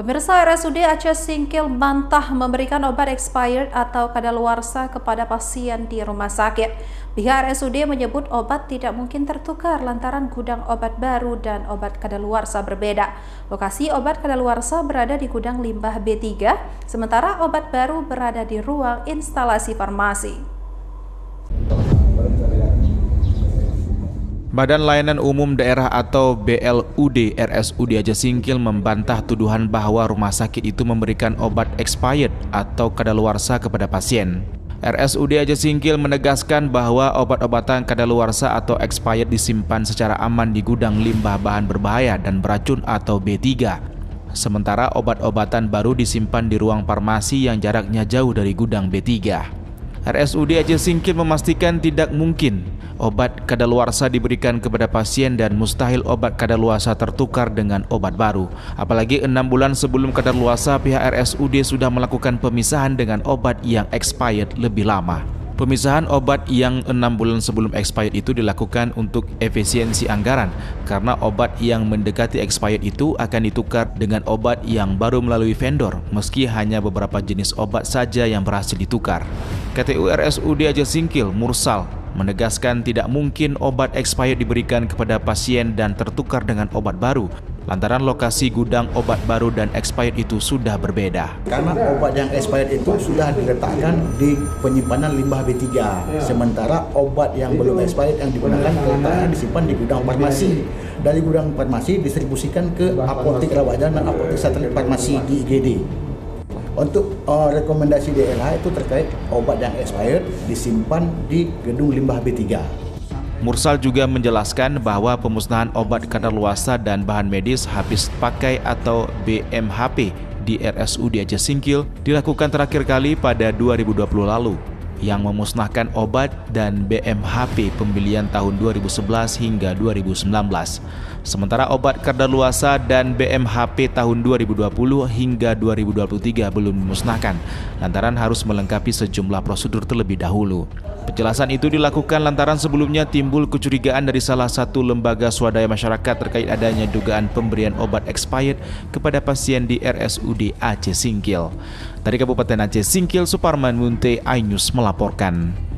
Pemirsa RSUD Aceh Singkil bantah memberikan obat expired atau kadaluarsa kepada pasien di rumah sakit. Pihak RSUD menyebut obat tidak mungkin tertukar lantaran gudang obat baru dan obat kadaluarsa berbeda. Lokasi obat kadaluarsa berada di gudang limbah B3, sementara obat baru berada di ruang instalasi farmasi. Badan Layanan Umum Daerah atau BLUD RSUD Aceh Singkil membantah tuduhan bahwa rumah sakit itu memberikan obat expired atau kadaluarsa kepada pasien. RSUD Aceh Singkil menegaskan bahwa obat-obatan kadaluarsa atau expired disimpan secara aman di gudang limbah bahan berbahaya dan beracun atau B3. Sementara obat-obatan baru disimpan di ruang farmasi yang jaraknya jauh dari gudang B3. RSUD Aceh Singkil memastikan tidak mungkin obat kadaluarsa diberikan kepada pasien dan mustahil obat kadaluarsa tertukar dengan obat baru. Apalagi enam bulan sebelum kadaluarsa pihak RSUD sudah melakukan pemisahan dengan obat yang expired lebih lama. Pemisahan obat yang enam bulan sebelum expired itu dilakukan untuk efisiensi anggaran karena obat yang mendekati expired itu akan ditukar dengan obat yang baru melalui vendor meski hanya beberapa jenis obat saja yang berhasil ditukar. KTU RSUD Aceh Singkil Mursal menegaskan tidak mungkin obat expired diberikan kepada pasien dan tertukar dengan obat baru lantaran lokasi gudang obat baru dan expired itu sudah berbeda. Karena obat yang expired itu sudah diletakkan di penyimpanan limbah B3, sementara obat yang belum expired yang digunakan letaknya disimpan di gudang farmasi. Dari gudang farmasi distribusikan ke apotek rawat dan apotek satelit farmasi di IGD. Untuk uh, rekomendasi DLH itu terkait obat yang expired disimpan di gedung limbah B3. Mursal juga menjelaskan bahwa pemusnahan obat kadaluarsa dan bahan medis habis pakai atau BMHP di RSUD Aceh Singkil dilakukan terakhir kali pada 2020 lalu yang memusnahkan obat dan BMHP pembelian tahun 2011 hingga 2019. Sementara obat kadaluarsa dan BMHP tahun 2020 hingga 2023 belum dimusnahkan lantaran harus melengkapi sejumlah prosedur terlebih dahulu. Penjelasan itu dilakukan lantaran sebelumnya timbul kecurigaan dari salah satu lembaga swadaya masyarakat terkait adanya dugaan pemberian obat expired kepada pasien di RSUD Aceh Singkil. Dari Kabupaten Aceh Singkil, Suparman Munte, Ainus melaporkan.